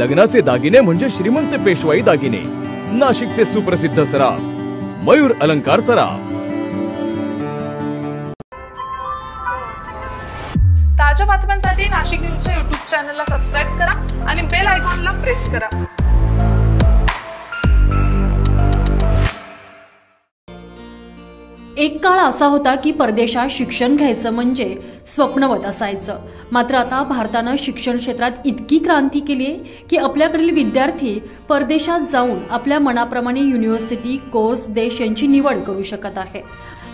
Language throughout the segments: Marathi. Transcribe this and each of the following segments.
लग्नाचे दागिने म्हणजे श्रीमंत पेशवाई दागिने. नाशिकचे सुप्रसिद्ध सराफ मयूर अलंकार सराफ. ताज्या बातम्यांसाठी नाशिक न्यूजच्या युट्यूब चॅनलला सबस्क्राईब करा आणि बेल आयकॉनला प्रेस करा. एक काळ असा होता की परदेशात शिक्षण घ्यायचं म्हणजे स्वप्नवत असायचं. मात्र आता भारतानं शिक्षण क्षेत्रात इतकी क्रांती केली आहे की आपल्याकडील विद्यार्थी परदेशात जाऊन आपल्या मनाप्रमाणे युनिव्हर्सिटी कोर्स देश यांची निवड करू शकत आहे.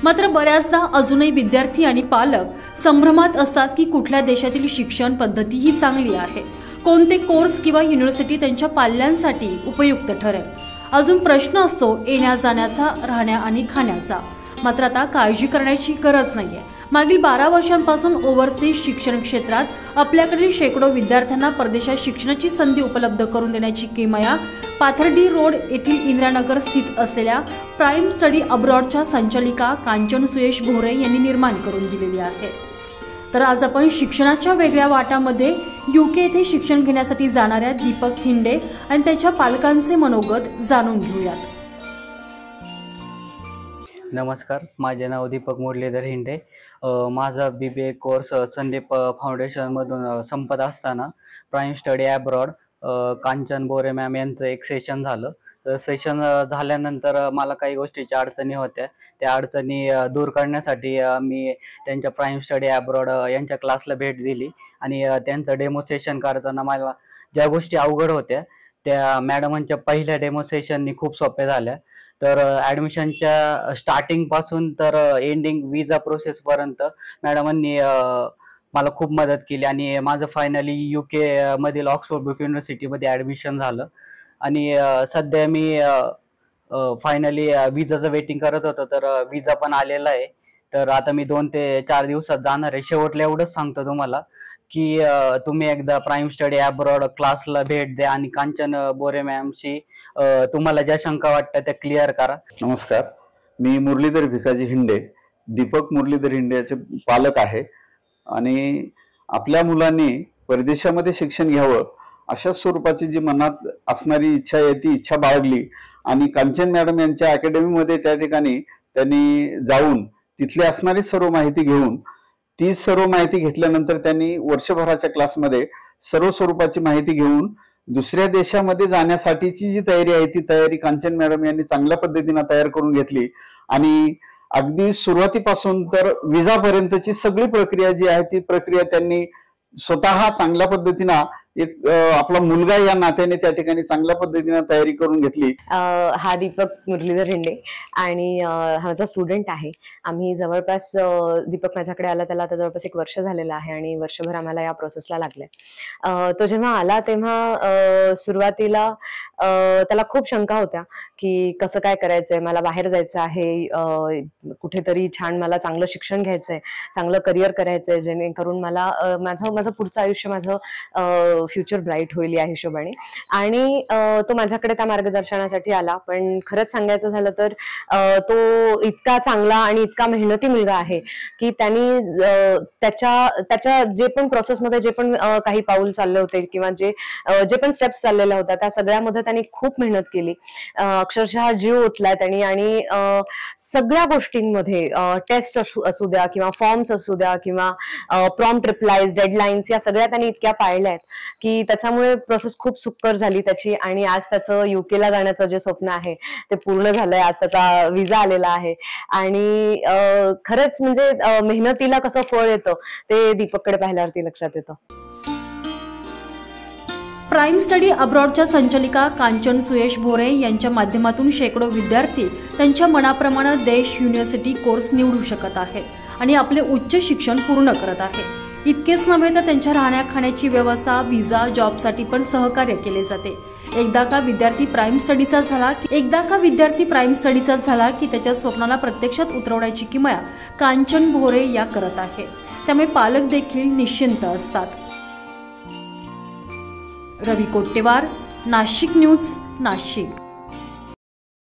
मात्र बऱ्याचदा अजूनही विद्यार्थी आणि पालक संभ्रमात असतात की कुठल्या देशातील शिक्षण पद्धती ही चांगली आहे. कोणते कोर्स किंवा युनिव्हर्सिटी त्यांच्या पाल्यांसाठी उपयुक्त ठरेल? अजून प्रश्न असतो येण्या जाण्याचा राहण्या आणि खाण्याचा. मात्र आता काळजी करण्याची गरज नाहीये. मागील बारा वर्षांपासून ओव्हरसीज शिक्षण क्षेत्रात आपल्याकडील शेकडो विद्यार्थ्यांना परदेशात शिक्षणाची संधी उपलब्ध करून देण्याची किमया पाथर्डी रोड येथील इंदिरानगर स्थित असलेल्या प्राईम स्टडी अब्रॉडच्या संचालिका कांचन सुयेश भोरे यांनी निर्माण करून दिलेली आहे. तर आज आपण शिक्षणाच्या वेगळ्या वाटामध्ये युके येथे शिक्षण घेण्यासाठी जाणाऱ्या दीपक हिंडे आणि त्याच्या पालकांचे मनोगत जाणून घेऊयात. नमस्कार माझे नाव दीपक मुरलीधर हिंडे. माझा बी बी ए कोर्स संदीप फाउंडेशनमधून संपत असताना प्राईम स्टडी ॲब्रॉड कांचन बोरे मॅम यांचं एक सेशन झालं. तर सेशन झाल्यानंतर मला काही गोष्टीच्या अडचणी होत्या. त्या अडचणी दूर करण्यासाठी मी त्यांच्या प्राईम स्टडी ॲब्रॉड यांच्या क्लासला भेट दिली आणि त्यांचं डेमो सेशन करताना मला ज्या गोष्टी अवघड होत्या त्या मॅडमांच्या पहिल्या डेमो सेशननी खूप सोप्या झाल्या. तर ॲडमिशनच्या स्टार्टिंगपासून तर एंडिंग विजा प्रोसेसपर्यंत मॅडमांनी मला खूप मदत केली आणि माझं फायनली यू के मधील ऑक्सफोर्ड बुक युनिव्हर्सिटीमध्ये ॲडमिशन झालं. आणि सध्या मी फायनली विजाचं वेटिंग करत होतो तर विजा पण आलेला आहे. तर आता मी दोन ते चार दिवसात जाणार आहे. शेवटला एवढंच सांगतो तुम्हाला. की तुम्ही एकदा प्राईम स्टडी ॲब्रॉड क्लासला भेट द्या आणि कांचन बोरे मॅमशी तुम्हाला ज्या शंका वाटतात त्या क्लिअर करा. नमस्कार. मी मुरलीधर भिकाजी हिंडे दीपक मुरलीधर हिंडे याचे पालक आहे. आणि आपल्या मुलांनी परदेशामध्ये शिक्षण घ्यावं अशा स्वरूपाची जी मनात असणारी इच्छा आहे ती इच्छा बाळगली. आणि कांचन मॅडम यांच्या अकॅडमीमध्ये त्या ठिकाणी त्यांनी जाऊन तिथली असणारी सर्व माहिती घेऊन ती सर्व माहिती घेतल्यानंतर त्यांनी वर्षभराच्या क्लासमध्ये सर्व स्वरूपाची माहिती घेऊन दुसऱ्या देशामध्ये जाण्यासाठीची जी तयारी आहे ती तयारी कांचन मॅडम यांनी चांगल्या पद्धतीनं तयार करून घेतली. आणि अगदी सुरुवातीपासून तर विजापर्यंतची सगळी प्रक्रिया जी आहे ती प्रक्रिया त्यांनी स्वतः चांगल्या पद्धतीनं एक आपला मुलगा या नात्याने त्या ठिकाणी चांगल्या पद्धतीनं तयारी करून घेतली. हा दीपक मुरलीधर हिंडे आणि हा माझा स्टुडंट आहे आम्ही जवळपास दीपक माझ्याकडे आला त्याला आता जवळपास एक वर्ष झालेलं आहे आणि वर्षभर आम्हाला या प्रोसेसला लागलाय. तो जेव्हा आला तेव्हा सुरुवातीला त्याला खूप शंका होत्या की कसं काय करायचंय मला बाहेर जायचं आहे कुठेतरी छान मला चांगलं शिक्षण घ्यायचंय चांगलं करिअर करायचंय जेणेकरून मला माझं माझं पुढचं आयुष्य माझं फ्युचर ब्राईट होईल या हिशोबाने. आणि तो माझ्याकडे त्या मार्गदर्शनासाठी आला. पण खरंच सांगायचं झालं तर तो इतका चांगला आणि इतका मेहनती मुलगा आहे की त्यांनी त्याच्या त्याच्या जे पण प्रोसेसमध्ये जे पण काही पाऊल चालले होते किंवा जे जे पण स्टेप्स चाललेल्या होत्या त्या सगळ्यामध्ये त्यांनी खूप मेहनत केली. अक्षरशः जीव ओतलाय त्यांनी आणि सगळ्या गोष्टींमध्ये टेस्ट असू असू द्या किंवा फॉर्म्स असू द्या किंवा प्रॉम्प्ट रिप्लायज डेडलाईन्स या सगळ्या त्यांनी इतक्या पाळल्या आहेत. की त्याच्यामुळे प्रोसेस खूप सुकर झाली त्याची आणि आज त्याचं युकेला जाण्याचं जे स्वप्न आहे ते पूर्ण झालंय. आज त्याचा विजा आलेला आहे. आणि खरंच म्हणजे मेहनतीला कसं फळ येतं ते दीपककडे पाहिल्यावरती लक्षात येतं. प्राईम स्टडी अब्रॉडच्या संचालिका कांचन सुयश भोरे यांच्या माध्यमातून शेकडो विद्यार्थी त्यांच्या मनाप्रमाणे देश युनिव्हर्सिटी कोर्स निवडू शकत आहेत आणि आपले उच्च शिक्षण पूर्ण करत आहेत. इतकेच नव्हे तर त्यांच्या राहण्या खाण्याची व्यवस्था व्हिसा जॉबसाठी पण सहकार्य केले जाते. एकदा का विद्यार्थी प्राईम स्टडीचा झाला की एकदा का विद्यार्थी प्राईम स्टडीचा झाला की त्याच्या स्वप्नाला प्रत्यक्षात उतरवण्याची किमया कांचन भोरे या करत आहे. त्यामुळे पालक देखील निश्चिंत असतात. रवी कोट्टेवार नाशिक न्यूज नाशिक.